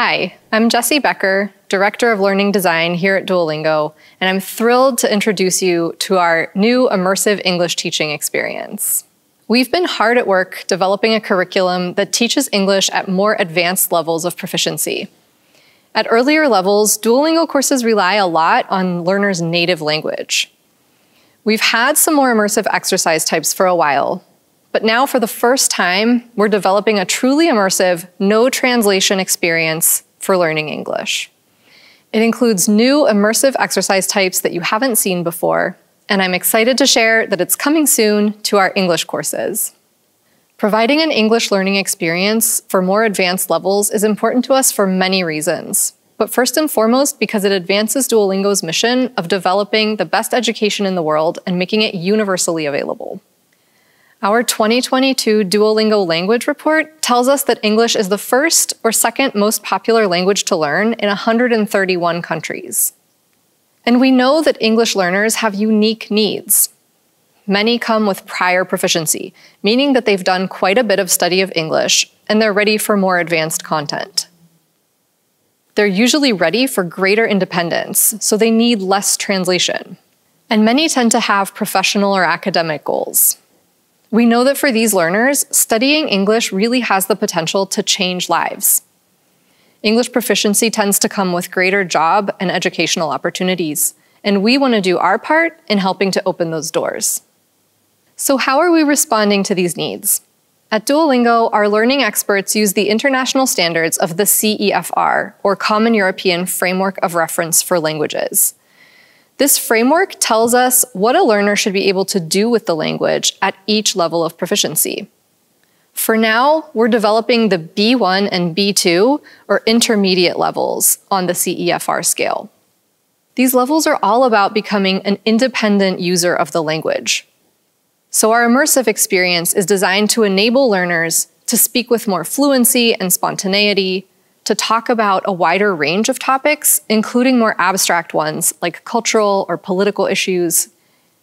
Hi, I'm Jessie Becker, Director of Learning Design here at Duolingo, and I'm thrilled to introduce you to our new immersive English teaching experience. We've been hard at work developing a curriculum that teaches English at more advanced levels of proficiency. At earlier levels, Duolingo courses rely a lot on learners' native language. We've had some more immersive exercise types for a while, but now for the first time, we're developing a truly immersive, no translation experience for learning English. It includes new immersive exercise types that you haven't seen before, and I'm excited to share that it's coming soon to our English courses. Providing an English learning experience for more advanced levels is important to us for many reasons, but first and foremost because it advances Duolingo's mission of developing the best education in the world and making it universally available. Our 2022 Duolingo Language Report tells us that English is the first or second most popular language to learn in 131 countries. And we know that English learners have unique needs. Many come with prior proficiency, meaning that they've done quite a bit of study of English and they're ready for more advanced content. They're usually ready for greater independence, so they need less translation. And many tend to have professional or academic goals. We know that for these learners, studying English really has the potential to change lives. English proficiency tends to come with greater job and educational opportunities, and we want to do our part in helping to open those doors. So, how are we responding to these needs? At Duolingo, our learning experts use the international standards of the CEFR, or Common European Framework of Reference for Languages. This framework tells us what a learner should be able to do with the language at each level of proficiency. For now, we're developing the B1 and B2, or intermediate levels, on the CEFR scale. These levels are all about becoming an independent user of the language. So, our immersive experience is designed to enable learners to speak with more fluency and spontaneity, to talk about a wider range of topics, including more abstract ones like cultural or political issues.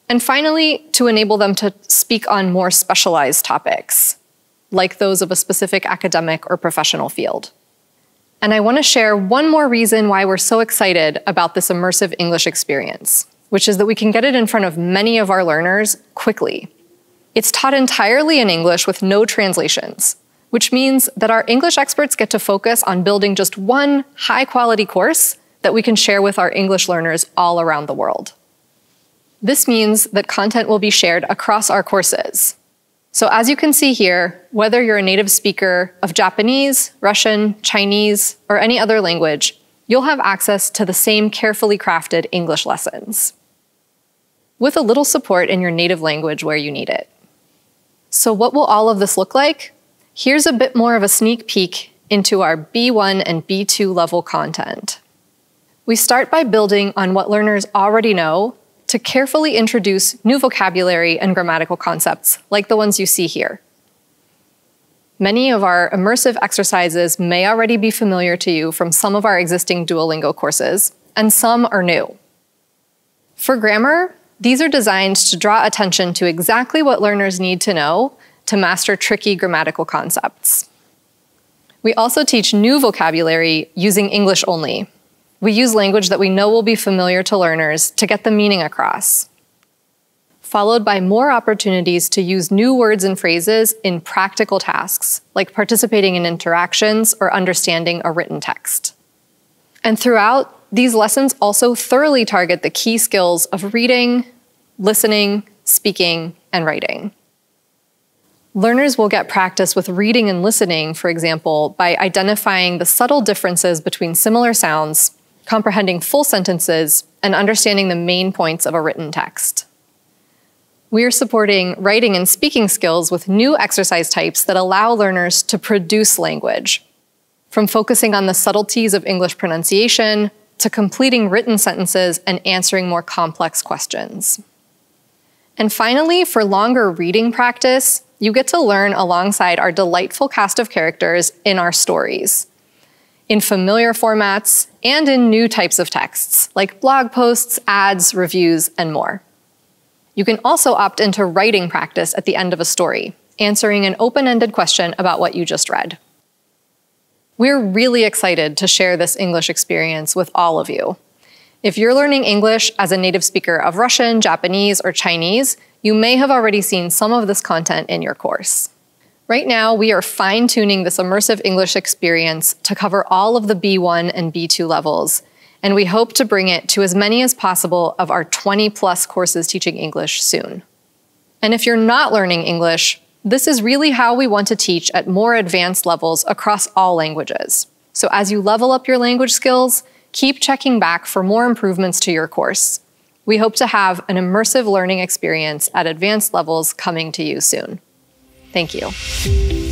And finally, to enable them to speak on more specialized topics, like those of a specific academic or professional field. And I want to share one more reason why we're so excited about this immersive English experience, which is that we can get it in front of many of our learners quickly. It's taught entirely in English with no translations, which means that our English experts get to focus on building just one high quality course that we can share with our English learners all around the world. This means that content will be shared across our courses. So as you can see here, whether you're a native speaker of Japanese, Russian, Chinese, or any other language, you'll have access to the same carefully crafted English lessons. With a little support in your native language where you need it. So what will all of this look like? Here's a bit more of a sneak peek into our B1 and B2 level content. We start by building on what learners already know to carefully introduce new vocabulary and grammatical concepts, like the ones you see here. Many of our immersive exercises may already be familiar to you from some of our existing Duolingo courses, and some are new. For grammar, these are designed to draw attention to exactly what learners need to know to master tricky grammatical concepts. We also teach new vocabulary using English only. We use language that we know will be familiar to learners to get the meaning across, followed by more opportunities to use new words and phrases in practical tasks, like participating in interactions or understanding a written text. And throughout, these lessons also thoroughly target the key skills of reading, listening, speaking, and writing. Learners will get practice with reading and listening, for example, by identifying the subtle differences between similar sounds, comprehending full sentences, and understanding the main points of a written text. We are supporting writing and speaking skills with new exercise types that allow learners to produce language, from focusing on the subtleties of English pronunciation to completing written sentences and answering more complex questions. And finally, for longer reading practice, you get to learn alongside our delightful cast of characters in our stories, in familiar formats, and in new types of texts, like blog posts, ads, reviews, and more. You can also opt into writing practice at the end of a story, answering an open ended question about what you just read. We're really excited to share this English experience with all of you. If you're learning English as a native speaker of Russian, Japanese, or Chinese, you may have already seen some of this content in your course. Right now, we are fine tuning this immersive English experience to cover all of the B1 and B2 levels, and we hope to bring it to as many as possible of our 20 plus courses teaching English soon. And if you're not learning English, this is really how we want to teach at more advanced levels across all languages. So as you level up your language skills, keep checking back for more improvements to your course. We hope to have an immersive learning experience at advanced levels coming to you soon. Thank you.